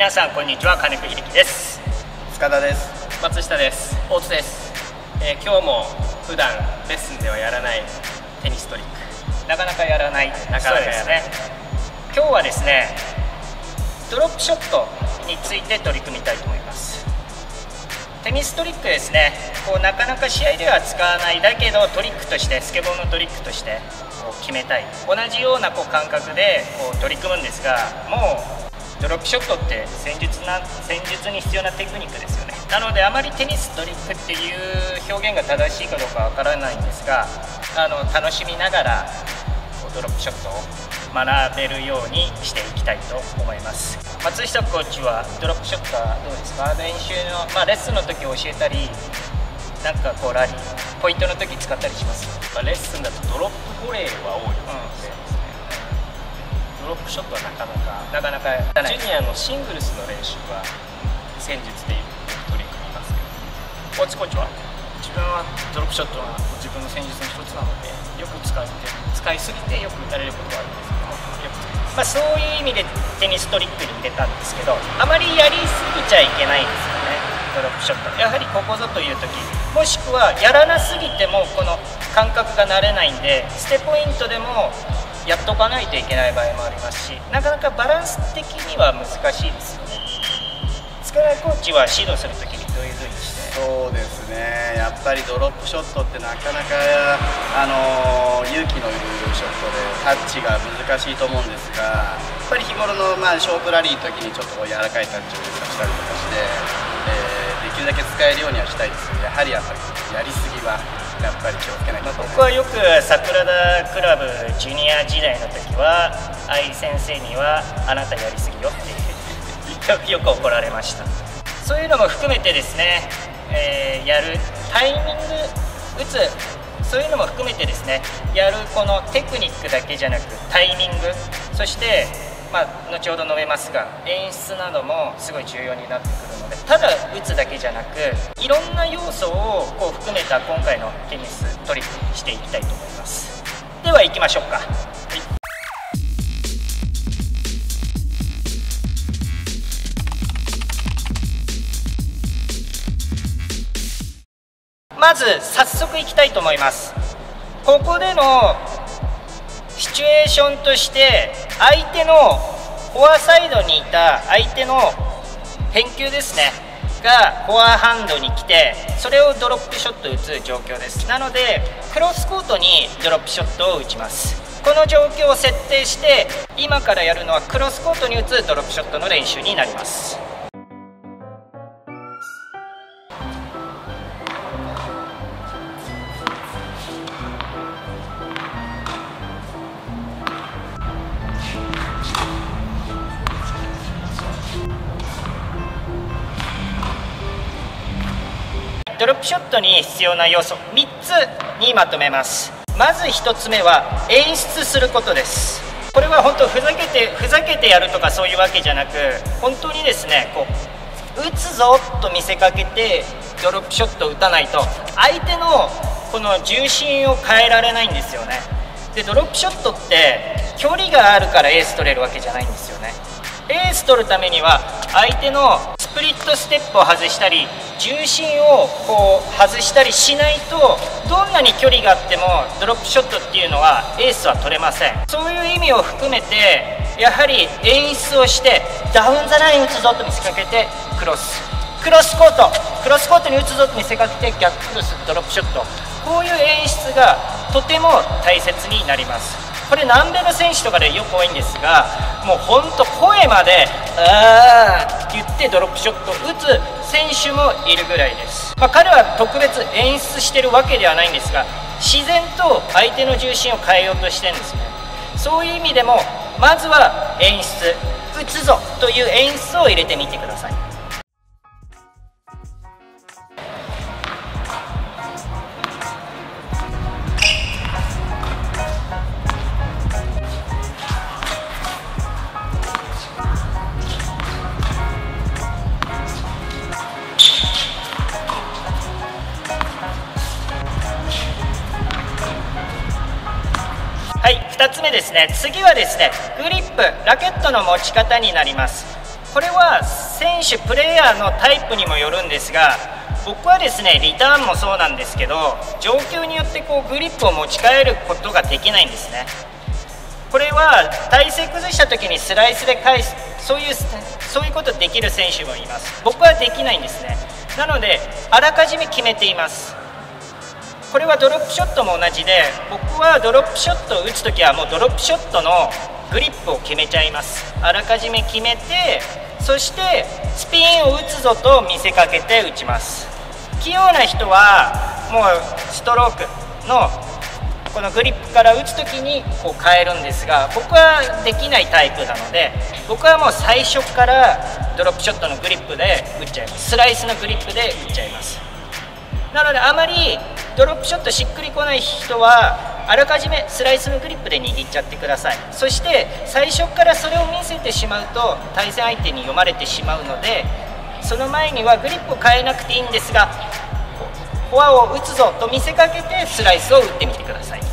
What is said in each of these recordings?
皆さんこんにちは金子秀樹です。塚田です。松下です。大津です、えー今日も普段レッスンではやらないテニストリック。なかなかやらない。なかなかやらない。ね。今日はですねドロップショットについて取り組みたいと思います。テニストリックですね。こうなかなか試合では使わないだけどトリックとしてスケボーのトリックとしてこう決めたい。同じようなこう感覚でこう取り組むんですがもうドロップショットって戦術な戦術に必要なテクニックですよね。なのであまりテニストリックっていう表現が正しいかどうかわからないんですがあの楽しみながらドロップショットを学べるようにしていきたいと思います。松下コーチはドロップショットはどうですか？練習の、まあ、レッスンの時教えたりなんかこうラリーポイントの時使ったりします？まあレッスンだとドロップボレーは多いですね、ドロップショットはなかなかなかなかジュニアのシングルスの練習は戦術で取り組みますけど。コーチコーチは？自分はドロップショットは自分の戦術の一つなのでよく使って使いすぎてよく打たれることがあるんです。けどまあ、そういう意味でテニストリックに入れたんですけどあまりやりすぎちゃいけないんですよね。ドロップショット。やはりここぞという時もしくはやらなすぎてもこの感覚が慣れないんでステポイントでもとかないといけない場合もありますしなかなかバランス的には難しいですよね。塚田コーチは指導する時にどういうふうにして。そうですね。やっぱりドロップショットってなかなかあの勇気のいるショットでタッチが難しいと思うんですがやっぱり日頃の、まあ、ショートラリーの時にちょっとこう柔らかいタッチをさせたりとかして、えーできるだけ使えるようにはしたいですけどやはりやっぱりやりすぎはやっぱり気をつけないと僕はよく桜田クラブジュニア時代の時は愛先生にはあなたやりすぎよって よく怒られました。そういうのも含めてですね、えーやるタイミング打つそういうのも含めてですねやるこのテクニックだけじゃなくタイミングそしてまあ、後ほど述べますが演出などもすごい重要になってくる。ただ打つだけじゃなくいろんな要素をこう含めた今回のテニストリックにしていきたいと思います。では行きましょうか、まず早速いきたいと思います。ここでのシチュエーションとして相手のフォアサイドにいた相手の返球ですね。がフォアハンドに来てそれをドロップショット打つ状況です。なのでクロスコートにドロップショットを打ちます。この状況を設定して今からやるのはクロスコートに打つドロップショットの練習になります。ドロップショットに必要な要素3つにまとめます。まず1つ目は演出することです。これは本当ふざけてふざけてやるとかそういうわけじゃなく本当にですねこう打つぞと見せかけてドロップショットを打たないと相手のこの重心を変えられないんですよね。でドロップショットって距離があるからエース取れるわけじゃないんですよね。エース取るためには相手のプリットステップを外したり重心をこう外したりしないとどんなに距離があってもドロップショットっていうのはエースは取れません。そういう意味を含めてやはり演出をしてダウンザライン打つぞと見せかけてクロス。クロスコート。クロスコートに打つぞと見せかけて逆クロスドロップショット。こういう演出がとても大切になります。これ南米の選手とかでよく多いんですがもうほんと声まで「あー」って言ってドロップショットを打つ選手もいるぐらいです、まあ、彼は特別演出してるわけではないんですが自然と相手の重心を変えようとしてるんですね。そういう意味でもまずは演出打つぞという演出を入れてみてください。つ目ですね。次はですねグリップラケットの持ち方になります。これは選手プレーヤーのタイプにもよるんですが僕はですねリターンもそうなんですけど状況によってこうグリップを持ち帰ることができないんですね。これは体勢崩した時にスライスで返すそういうそういうことできる選手もいます。僕はできないんですね。なのであらかじめ決めています。これはドロップショットも同じで僕はドロップショットを打つ時はもうドロップショットのグリップを決めちゃいます。あらかじめ決めてそしてスピンを打つぞと見せかけて打ちます。器用な人はもうストロークのこのグリップから打つ時にこう変えるんですが僕はできないタイプなので僕はもう最初からドロップショットのグリップで打っちゃいます。スライスのグリップで打っちゃいます。なのであまりドロップショットしっくりこない人はあらかじめスライスのグリップで握っちゃってください。そして最初からそれを見せてしまうと対戦相手に読まれてしまうのでその前にはグリップを変えなくていいんですがフォアを打つぞと見せかけてスライスを打ってみてください。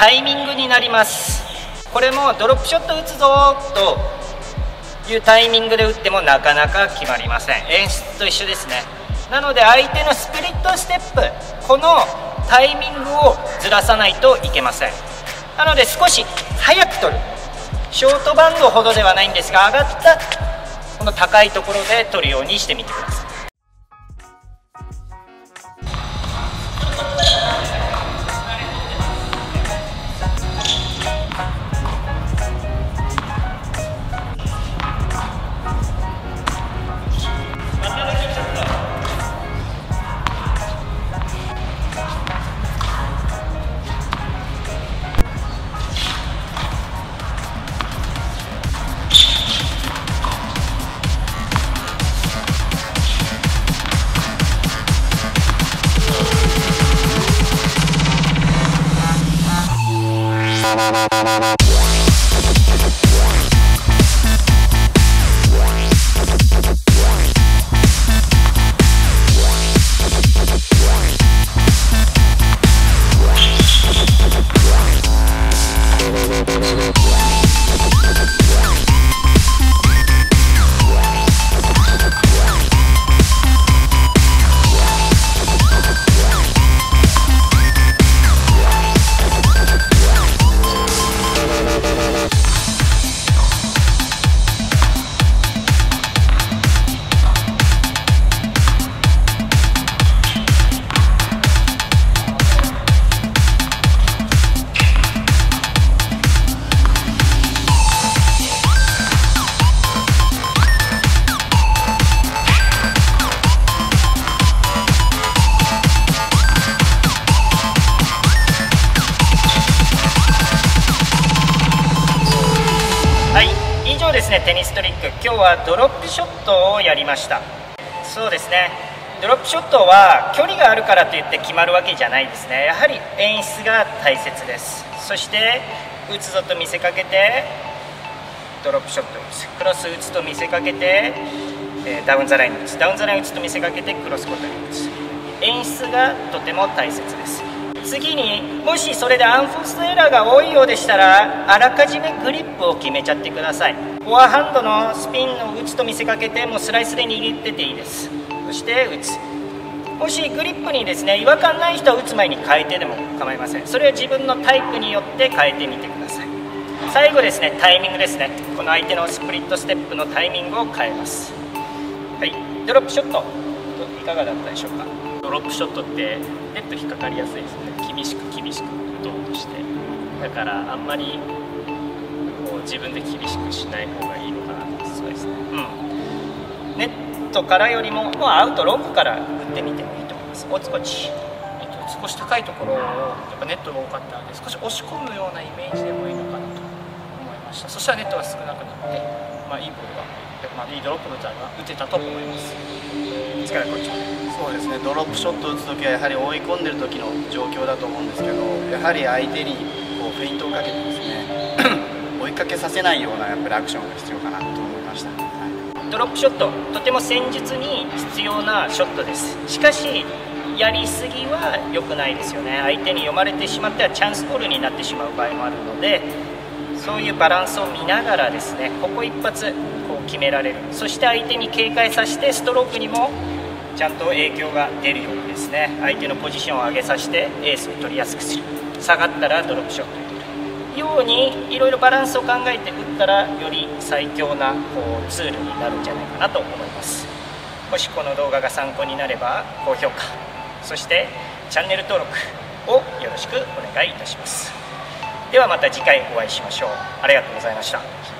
タイミングになります。これもドロップショット打つぞというタイミングで打ってもなかなか決まりません。演出と一緒ですね。なので相手のスプリットステップこのタイミングをずらさないといけません。なので少し早く取る。ショートバンドほどではないんですが上がったこの高いところで取るようにしてみてください。はドロップショットをやりました。そうですね。ドロップショットは距離があるからといって決まるわけじゃないですね。やはり演出が大切です。そして打つぞと見せかけてドロップショットを打つ。クロス打つと見せかけて、えダウンザラインに打つ。ダウンザライン打つと見せかけてクロスコートに打つ。演出がとても大切です。次にもしそれでアンフォーストエラーが多いようでしたらあらかじめグリップを決めちゃってください。フォアハンドのスピンを打つと見せかけてもうスライスで握ってていいです。そして打つ。もしグリップにですね違和感ない人は打つ前に変えてでも構いません。それは自分のタイプによって変えてみてください。最後ですねタイミングですね。この相手のスプリットステップのタイミングを変えます。はい。ドロップショットいかがだったでしょうか？ドロップショットってネット引っかかりやすいですね。厳しく厳しく打とうとしてだからあんまりこう自分で厳しくしない方がいいのかなとそうですね。うん。ネットからよりももうアウトロングから打ってみてもいいと思います。おつこちえっと少し高いところをやっぱネットが多かったので少し押し込むようなイメージでもいいのかなと思いました。そしたらネットが少なくなって、まあ、いいボールが、まあ、いいドロップの打てたと思います。ですからこっちそうですね。ドロップショットを打つ時はやはり追い込んでる時の状況だと思うんですけどやはり相手にこうフェイントをかけてですね 追いかけさせないようなやっぱりアクションが必要かなと思いました、はい。ドロップショットとても戦術に必要なショットです。しかしやりすぎは良くないですよね。相手に読まれてしまってはチャンスボールになってしまう場合もあるのでそういうバランスを見ながらですねここ一発決められる。そして相手に警戒させてストロークにもちゃんと影響が出るようにですね。相手のポジションを上げさせてエースを取りやすくする。下がったらドロップショット入れる。ようにいろいろバランスを考えて打ったらより最強なこうツールになるんじゃないかなと思います。もしこの動画が参考になれば高評価。そしてチャンネル登録をよろしくお願いいたします。ではまた次回お会いしましょう。ありがとうございました。